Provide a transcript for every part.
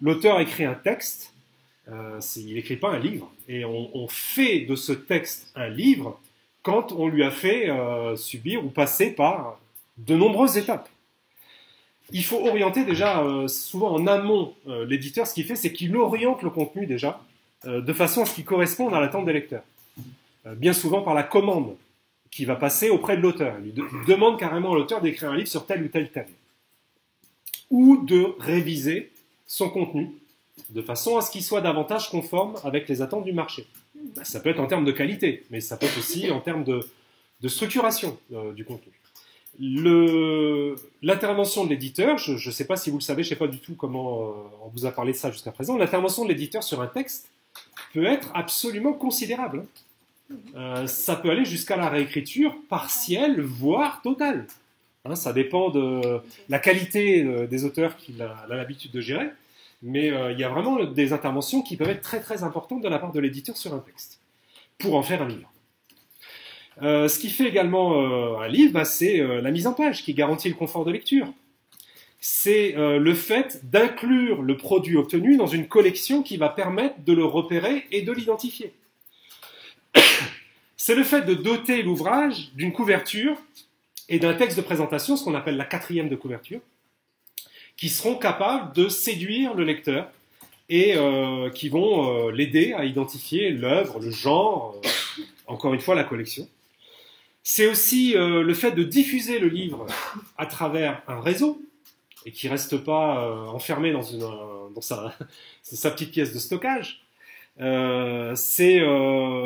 L'auteur écrit un texte, euh, il n'écrit pas un livre, et on, fait de ce texte un livre quand on lui a fait euh, subir ou passer par de nombreuses étapes. Il faut orienter déjà, euh, souvent en amont, l'éditeur, ce qu'il fait, c'est qu'il oriente le contenu déjà, de façon à ce qu'il corresponde à l'attente des lecteurs. Bien souvent par la commande qui va passer auprès de l'auteur. Il demande carrément à l'auteur d'écrire un livre sur tel ou tel thème. Ou de réviser son contenu de façon à ce qu'il soit davantage conforme avec les attentes du marché. Ben, ça peut être en termes de qualité, mais ça peut être aussi en termes de, structuration euh, du contenu. L'intervention de l'éditeur, je ne sais pas si vous le savez, je ne sais pas du tout comment euh, on vous a parlé de ça jusqu'à présent, l'intervention de l'éditeur sur un texte peut être absolument considérable. hein. Euh, ça peut aller jusqu'à la réécriture partielle, voire totale. Hein, ça dépend de la qualité des auteurs qu'il a l'habitude de gérer, mais euh, il y a vraiment des interventions qui peuvent être très très importantes de la part de l'éditeur sur un texte, pour en faire un livre. Euh, ce qui fait également euh, un livre, bah, c'est la mise en page qui garantit le confort de lecture. C'est le fait d'inclure le produit obtenu dans une collection qui va permettre de le repérer et de l'identifier. C'est le fait de doter l'ouvrage d'une couverture et d'un texte de présentation, ce qu'on appelle la quatrième de couverture, qui seront capables de séduire le lecteur et euh, qui vont euh, l'aider à identifier l'œuvre, le genre, euh, encore une fois la collection. C'est aussi le fait de diffuser le livre à travers un réseau et qui reste pas enfermé dans, sa, petite pièce de stockage. C'est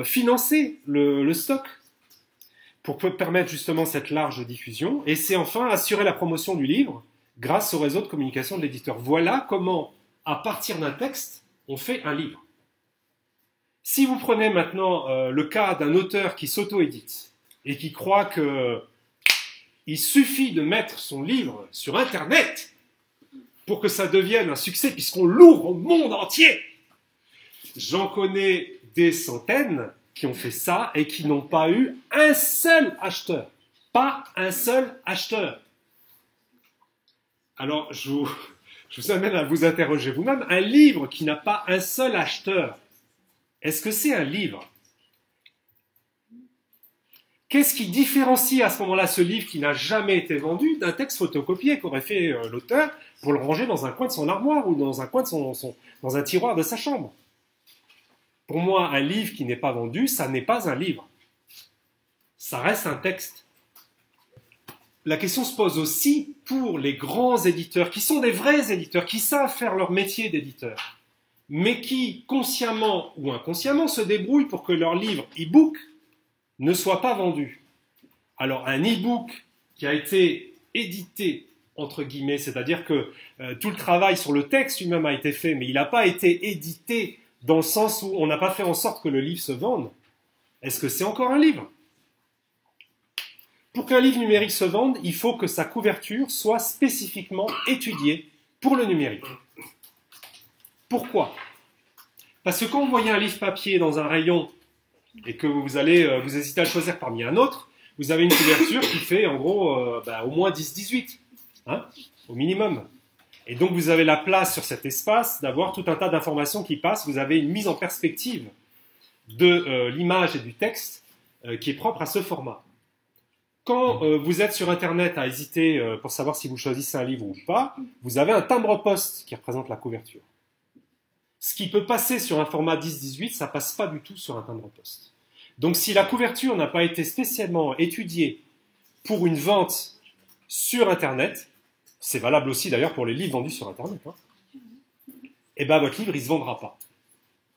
financer le, le stock pour pe- permettre justement cette large diffusion. Et c'est enfin assurer la promotion du livre grâce au réseau de communication de l'éditeur. Voilà comment, à partir d'un texte, on fait un livre. Si vous prenez maintenant euh, le cas d'un auteur qui s'auto-édite et qui croit que il suffit de mettre son livre sur Internet pour que ça devienne un succès puisqu'on l'ouvre au monde entier, j'en connais des centaines qui ont fait ça et qui n'ont pas eu un seul acheteur. Pas un seul acheteur. Alors, je vous, amène à vous interroger vous-même. Un livre qui n'a pas un seul acheteur, est-ce que c'est un livre? Qu'est-ce qui différencie à ce moment-là ce livre qui n'a jamais été vendu d'un texte photocopié qu'aurait fait euh, l'auteur pour le ranger dans un coin de son armoire ou dans un coin de son, son- dans un tiroir de sa chambre? Pour moi, un livre qui n'est pas vendu, ça n'est pas un livre. Ça reste un texte. La question se pose aussi pour les grands éditeurs, qui sont des vrais éditeurs, qui savent faire leur métier d'éditeur, mais qui, consciemment ou inconsciemment, se débrouillent pour que leur livre e-book ne soit pas vendu. Alors, un e-book qui a été édité, entre guillemets, c'est-à-dire que euh, tout le travail sur le texte lui-même a été fait, mais il n'a pas été édité dans le sens où on n'a pas fait en sorte que le livre se vende, est-ce que c'est encore un livre? Pour qu'un livre numérique se vende, il faut que sa couverture soit spécifiquement étudiée pour le numérique. Pourquoi? Parce que quand vous voyez un livre papier dans un rayon et que vous allez euh, vous hésitez à le choisir parmi un autre, vous avez une couverture qui fait en gros euh, bah, au moins 10-18, hein, au minimum. Et donc vous avez la place sur cet espace d'avoir tout un tas d'informations qui passent. Vous avez une mise en perspective de euh, l'image et du texte qui est propre à ce format. Quand euh, vous êtes sur Internet à hésiter euh, pour savoir si vous choisissez un livre ou pas, vous avez un timbre-poste qui représente la couverture. Ce qui peut passer sur un format 10-18, ça passe pas du tout sur un timbre-poste. Donc si la couverture n'a pas été spécialement étudiée pour une vente sur Internet, c'est valable aussi d'ailleurs pour les livres vendus sur Internet, hein, et ben votre livre il se vendra pas.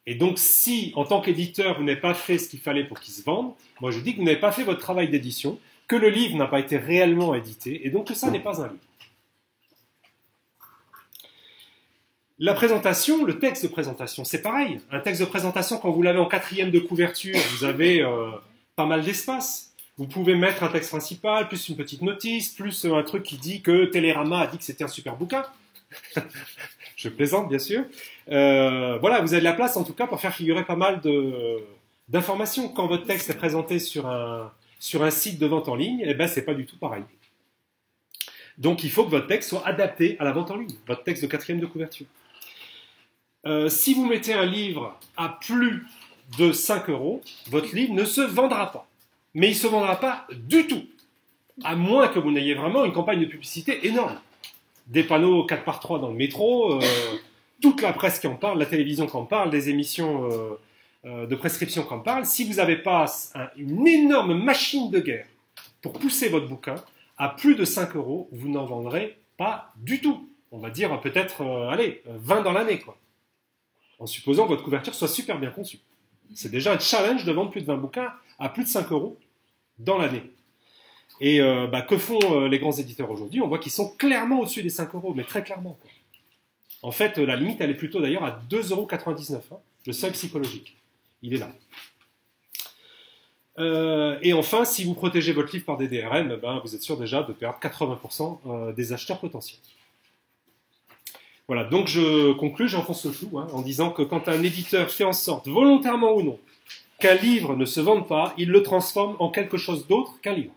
Et donc si en tant qu'éditeur vous n'avez pas fait ce qu'il fallait pour qu'il se vende, moi je dis que vous n'avez pas fait votre travail d'édition, que le livre n'a pas été réellement édité, et donc que ça n'est pas un livre. La présentation, le texte de présentation, c'est pareil. Un texte de présentation, quand vous l'avez en quatrième de couverture, vous avez euh, pas mal d'espace. Vous pouvez mettre un texte principal, plus une petite notice, plus un truc qui dit que Télérama a dit que c'était un super bouquin. Je plaisante, bien sûr. Euh, voilà, vous avez de la place, en tout cas, pour faire figurer pas mal d'informations. Quand votre texte est présenté sur un, sur un site de vente en ligne, eh ben, c'est pas du tout pareil. Donc, il faut que votre texte soit adapté à la vente en ligne, votre texte de quatrième de couverture. Euh, si vous mettez un livre à plus de 5 euros, votre livre ne se vendra pas. Mais il ne se vendra pas du tout. À moins que vous n'ayez vraiment une campagne de publicité énorme. Des panneaux 4 par 3 dans le métro, euh, toute la presse qui en parle, la télévision qui en parle, des émissions euh, de prescription qui en parlent. Si vous n'avez pas un- une énorme machine de guerre pour pousser votre bouquin à plus de 5 euros, vous n'en vendrez pas du tout. On va dire peut-être, euh, allez, euh, 20 dans l'année, quoi. En supposant que votre couverture soit super bien conçue. C'est déjà un challenge de vendre plus de 20 bouquins à plus de 5 euros dans l'année. Et euh, bah, que font euh, les grands éditeurs aujourd'hui? On voit qu'ils sont clairement au-dessus des 5 euros, mais très clairement. En fait, euh, la limite, elle est plutôt d'ailleurs à 2,99 euros, hein, le seuil psychologique. Il est là. Euh, et enfin, si vous protégez votre livre par des DRM, ben, vous êtes sûr déjà de perdre 80% euh, des acheteurs potentiels. Voilà, donc je conclus, j'enfonce le flou, hein, en disant que quand un éditeur fait en sorte, volontairement ou non, qu'un livre ne se vende pas, il le transforme en quelque chose d'autre qu'un livre.